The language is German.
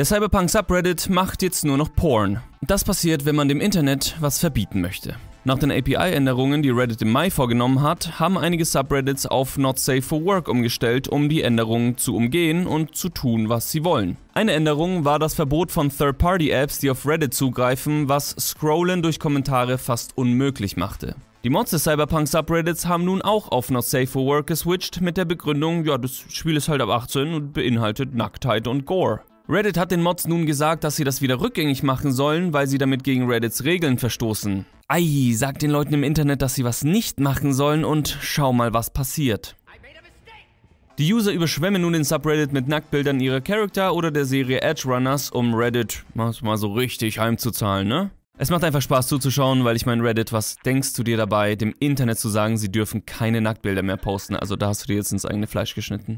Der Cyberpunk-Subreddit macht jetzt nur noch Porn. Das passiert, wenn man dem Internet was verbieten möchte. Nach den API-Änderungen, die Reddit im Mai vorgenommen hat, haben einige Subreddits auf Not Safe for Work umgestellt, um die Änderungen zu umgehen und zu tun, was sie wollen. Eine Änderung war das Verbot von Third-Party-Apps, die auf Reddit zugreifen, was Scrollen durch Kommentare fast unmöglich machte. Die Mods des Cyberpunk Subreddits haben nun auch auf Not Safe for Work geswitcht mit der Begründung, ja, das Spiel ist halt ab 18 und beinhaltet Nacktheit und Gore. Reddit hat den Mods nun gesagt, dass sie das wieder rückgängig machen sollen, weil sie damit gegen Reddits Regeln verstoßen. Ei, sag den Leuten im Internet, dass sie was nicht machen sollen und schau mal, was passiert. Die User überschwemmen nun den Subreddit mit Nacktbildern ihrer Charakter oder der Serie Edge Runners, um Reddit mal so richtig heimzuzahlen, ne? Es macht einfach Spaß zuzuschauen, weil ich mein Reddit, was denkst du dir dabei, dem Internet zu sagen, sie dürfen keine Nacktbilder mehr posten? Also da hast du dir jetzt ins eigene Fleisch geschnitten.